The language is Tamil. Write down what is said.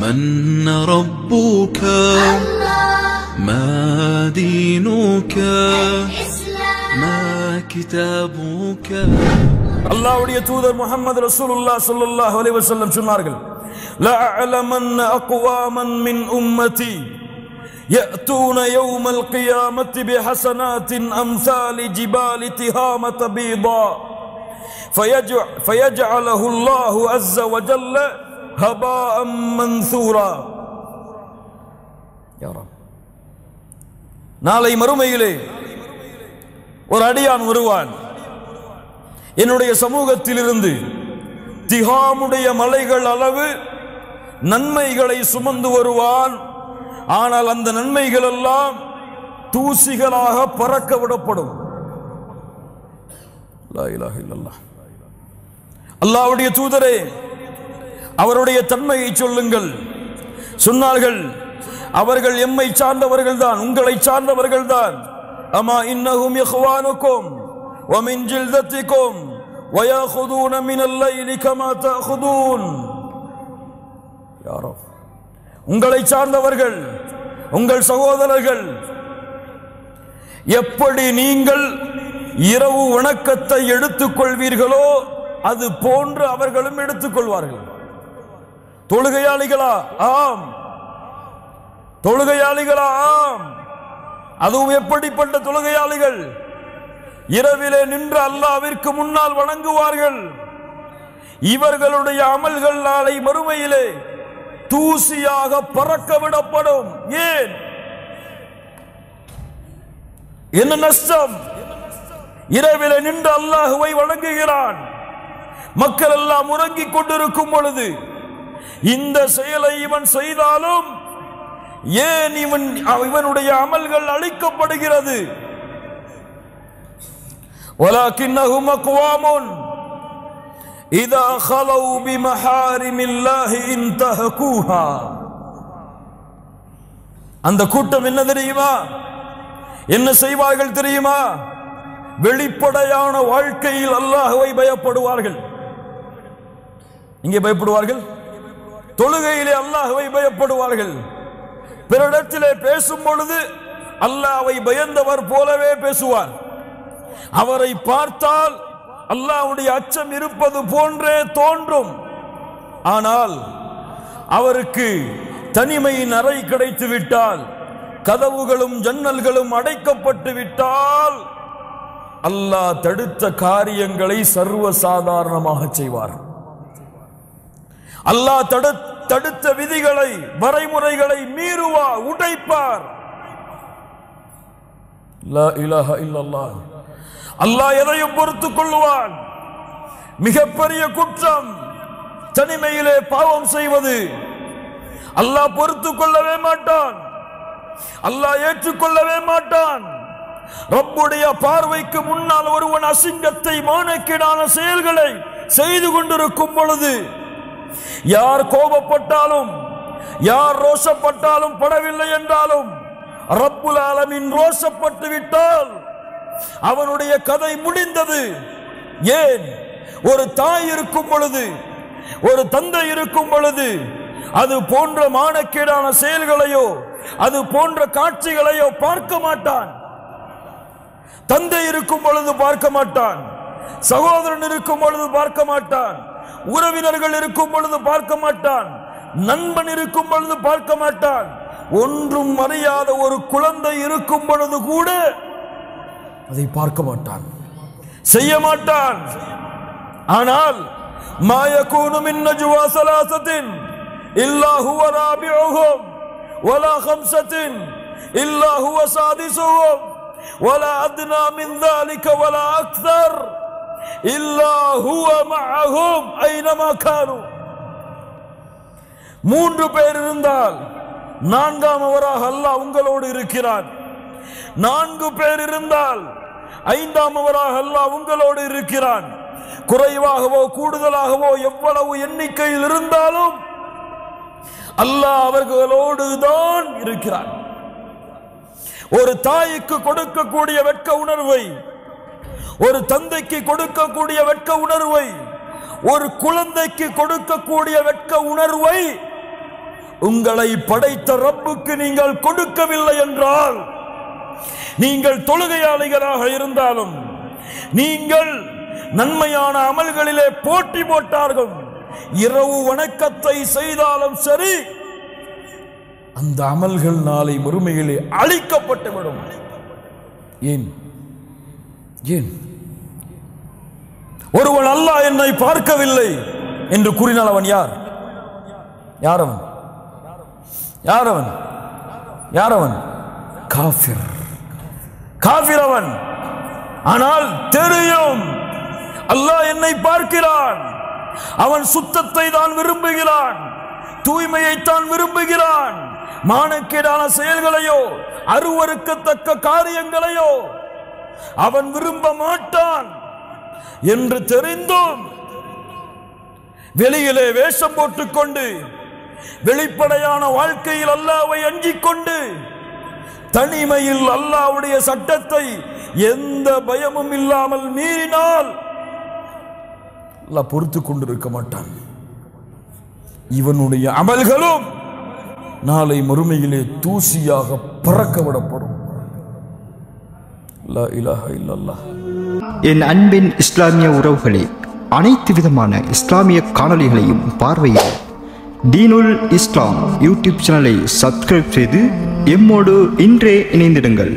من ربك ما دينك ما كتابك அல்லாஹ்வுடைய தூதர் முஹம்மது ரசூலுல்லாஹ் ஸல்லல்லாஹு அலைஹி வஸல்லம் சொன்னார்கள் லா அலமன் அக்வாமன் மின் உம்மதி يأتون يوم القيامة بحسنات أمثال جبال تهامة بيضاء فيجع فيجعله الله عز وجل ஹபா மன்சூரா நாளை மறுமையிலே ஒரு அடியான் வருவான். என்னுடைய சமூகத்திலிருந்து திகாமுடைய மலைகள் அளவு நன்மைகளை சுமந்து வருவான். ஆனால் அந்த நன்மைகள் எல்லாம் தூசிகளாக பறக்க விடப்படும். அல்லாவுடைய தூதரே அவருடைய தன்மையை சொல்லுங்கள். சொன்னார்கள் அவர்கள் எம்மை சார்ந்தவர்கள் தான் உங்களை சார்ந்தவர்கள் தான் அமா இன்னகும் யஹ்வானுக்கும் வமின் ஜில்தத்திக்கும் வயஹுதூன மினல்லைலி கமா தஹுதூன் யாரோ? உங்களை சார்ந்தவர்கள் உங்கள் சகோதரர்கள். எப்படி நீங்கள் இரவு வணக்கத்தை எடுத்துக்கொள்வீர்களோ அது போன்று அவர்களும் எடுத்துக்கொள்வார்கள். தொழுகையாளிகளா? ஆம். தொழுகையாளிகளா? ஆம். அதுவும் எப்படிப்பட்ட தொழுகையாளிகள்? இரவிலே நின்று அல்லாவிற்கு முன்னால் வணங்குவார்கள். இவர்களுடைய அமல்கள் நாளை மறுமையிலே தூசியாக பறக்க விடப்படும் ஏன்? என்ன நஷ்டம்? இரவிலே நின்று அல்லாஹுவை வணங்குகிறான். மக்கள் எல்லாம் உறங்கிக் கொண்டிருக்கும் பொழுது இந்த செயலை இவன் செய்தாலும் ஏன் இவன் இவனுடைய அமல்கள் அழிக்கப்படுகிறது ولكنهم أقوام إذا خلوا بمحارم الله انتهكوها அந்த கூட்டம் என்ன தெரியுமா என்ன செய்வார்கள் தெரியுமா வெளிப்படையான வாழ்க்கையில் அல்லாஹுவை பயப்படுவார்கள் இங்கே பயப்படுவார்கள் தொழுகையிலே அல்லாஹுவை பயப்படுவார்கள். பிறரிடத்திலே பேசும் பொழுது அல்லாவை பயந்தவர் போலவே பேசுவார். அவரை பார்த்தால் அல்லாவுடைய அச்சம் இருப்பது போன்றே தோன்றும். ஆனால் அவருக்கு தனிமையின் அறை கிடைத்து விட்டால் கதவுகளும் ஜன்னல்களும் அடைக்கப்பட்டு விட்டால் அல்லாஹ் தடுத்த காரியங்களை சர்வ சாதாரணமாக செய்வார். அல்லாஹ் தடுத்த தடுத்த விதிகளை வரைமுறைகளை மீறுவார் உடைப்பார். அல்லாஹ் எதையும் பொறுத்துக் கொள்ளுவான். மிகப்பெரிய குற்றம் தனிமையிலே பாவம் செய்வது. அல்லாஹ் பொறுத்துக் கொள்ளவே மாட்டான். அல்லாஹ் ஏற்றுக்கொள்ளவே மாட்டான். ரப்புடைய பார்வைக்கு முன்னால் ஒருவன் அசிங்கத்தை மானக்கீடான செயல்களை செய்து கொண்டிருக்கும் பொழுது யார் கோபப்பட்டாலும் யார் ரோஷப்பட்டாலும் படவில்லை என்றாலும் ரப்புல் ஆலமின் ரோஷப்பட்டு விட்டால் அவனுடைய கதை முடிந்தது. ஏன்? ஒரு தாய் இருக்கும் பொழுது ஒரு தந்தை இருக்கும் பொழுது அது போன்ற மானக்கேடான செயல்களையோ அது போன்ற காட்சிகளையோ பார்க்க மாட்டான். தந்தை இருக்கும் பொழுது பார்க்க மாட்டான். சகோதரன் இருக்கும் பொழுது பார்க்க மாட்டான். உறவினர்கள் இருக்கும் பொழுது பார்க்க மாட்டான் நண்பன் இருக்கும் பொழுது பார்க்க மாட்டான் ஒன்றும் அறியாத ஒரு குழந்தை இருக்கும் பொழுது கூட அதை பார்க்க மாட்டான் செய்ய மாட்டான் ஆனால் மாயக்கூனு மின் நஜ்வா சலாசத்தின் இல்லா ஹுவ ராபிஉஹும் ولا خمسة إلا هو سادسهم ولا أدنى من ذلك ولا أكثر இல்லா ஹுவ மூன்று பேர் இருந்தால் நான்காம் அவராக அல்லாஹ் உங்களோடு இருக்கிறான். நான்கு பேர் இருந்தால் ஐந்தாம் அவராக அல்லாஹ் உங்களோடு இருக்கிறான். குறைவாகவோ கூடுதலாகவோ எவ்வளவு எண்ணிக்கையில் இருந்தாலும் அல்லாஹ் அவர்களோடு தான் இருக்கிறான். ஒரு தாய்க்கு கொடுக்கக்கூடிய வெட்க உணர்வை ஒரு தந்தைக்கு கொடுக்கக்கூடிய வெட்க உணர்வை ஒரு குழந்தைக்கு கொடுக்கக்கூடிய வெட்க உணர்வை உங்களை படைத்த ரப்புக்கு நீங்கள் கொடுக்கவில்லை என்றால் நீங்கள் தொழுகையாளிகளாக இருந்தாலும் நீங்கள் நன்மையான அமல்களிலே போட்டி போட்டார்கள் இரவு வணக்கத்தை செய்தாலும் சரி அந்த அமல்கள் நாளை மறுமையிலே அழிக்கப்பட்டுவிடும். ஏன்? ஏன்? ஒருவன் அல்லாஹ் என்னை பார்க்கவில்லை என்று கூறினால் அவன் யார்? யார் அவன் யார் அவன் யார் அவன் காஃபிர். காஃபிர் அவன். ஆனால் தெரியும் அல்லாஹ் என்னை பார்க்கிறான். அவன் சுத்தத்தை தான் விரும்புகிறான். தூய்மையை தான் விரும்புகிறான். மானக்கேடான செயல்களையோ அருவருக்கத்தக்க காரியங்களையோ அவன் விரும்ப மாட்டான் என்று தெரிந்தும் வெளியிலே வேஷம் போட்டுக்கொண்டு வெளிப்படையான வாழ்க்கையில் அல்லாவை அஞ்சிக் கொண்டு தனிமையில் அல்லாவுடைய சட்டத்தை எந்த பயமும் இல்லாமல் மீறினால் அல்லாஹ் பொறுத்து கொண்டிருக்க மாட்டான். இவனுடைய அமல்களும் நாளை மறுமையிலே தூசியாக பறக்க விடப்படும். லா இலாஹ இல்லல்லாஹ் என் அன்பின் இஸ்லாமிய உறவுகளே அனைத்து விதமான இஸ்லாமிய காணொளிகளையும் பார்வையிட தீனுல் இஸ்லாம் யூடியூப் சேனலை சப்ஸ்கிரைப் செய்து எம்மோடு இன்றே இணைந்திடுங்கள்.